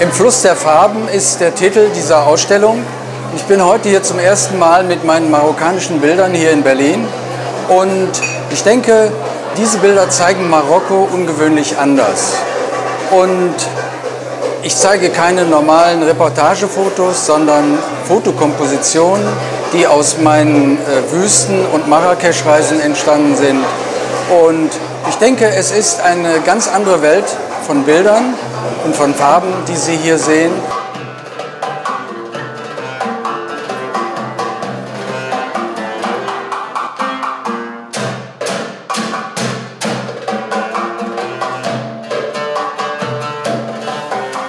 Im Fluss der Farben ist der Titel dieser Ausstellung. Ich bin heute hier zum ersten Mal mit meinen marokkanischen Bildern hier in Berlin und ich denke, diese Bilder zeigen Marokko ungewöhnlich anders. Und ich zeige keine normalen Reportagefotos, sondern Fotokompositionen, die aus meinen äh, Wüsten- und Marrakesch-Reisen entstanden sind. Und ich denke, es ist eine ganz andere Welt von Bildern und von Farben, die Sie hier sehen.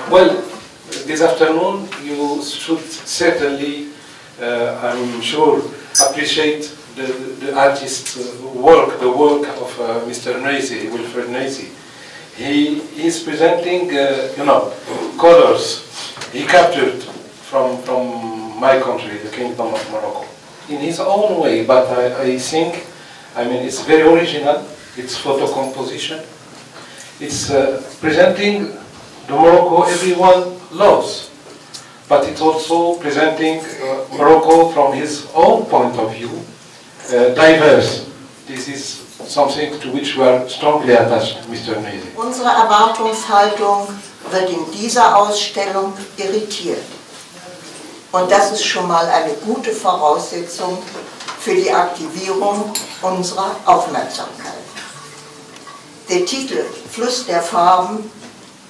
Well, this afternoon you should certainly, uh, I'm sure, appreciate the, the artist's work, the work of uh, Mr. Nacy, Wilfred Nacy. He is presenting, uh, you know, colors he captured from, from my country, the Kingdom of Morocco, in his own way, but I, I think, I mean, it's very original, it's photo composition, it's uh, presenting the Morocco everyone loves. But it's also presenting uh, Morocco from his own point of view, uh, diverse. This is something to which we are strongly attached, Mr. Nezi. Unsere Erwartungshaltung wird in dieser Ausstellung irritiert. Und das ist schon mal eine gute Voraussetzung für die Aktivierung unserer Aufmerksamkeit. Der Titel Fluss der Farben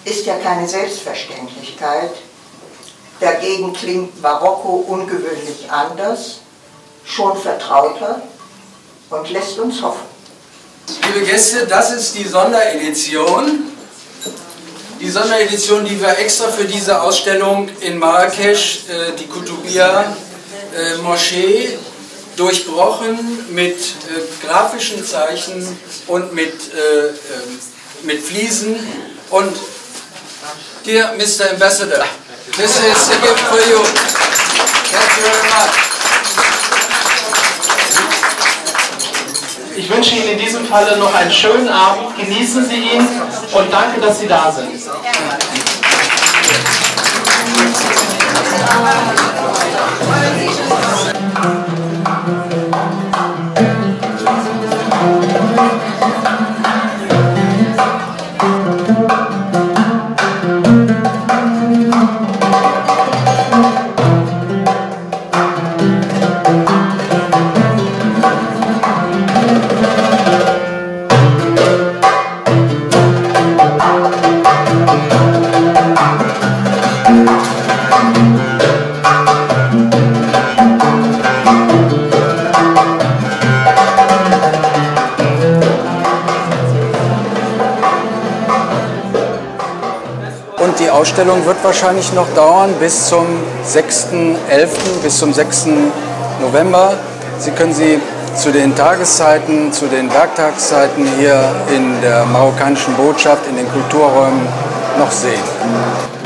ist ja keine Selbstverständlichkeit. Dagegen klingt Marokko ungewöhnlich anders, schon vertrauter und lässt uns hoffen. Liebe Gäste, das ist die Sonderedition. Die Sonderedition, die wir extra für diese Ausstellung in Marrakesch, äh, die Kutubia äh, Moschee, durchbrochen mit äh, grafischen Zeichen und mit, äh, äh, mit Fliesen. Und dear Mr. Ambassador, this is a gift for you. Thank you very much. Ich wünsche Ihnen in diesem Falle noch einen schönen Abend. Genießen Sie ihn und danke, dass Sie da sind. Und die Ausstellung wird wahrscheinlich noch dauern bis zum 6.11., bis zum 6. November. Sie können sie zu den Tageszeiten, zu den Werktagszeiten hier in der marokkanischen Botschaft, in den Kulturräumen noch sehen.